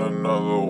another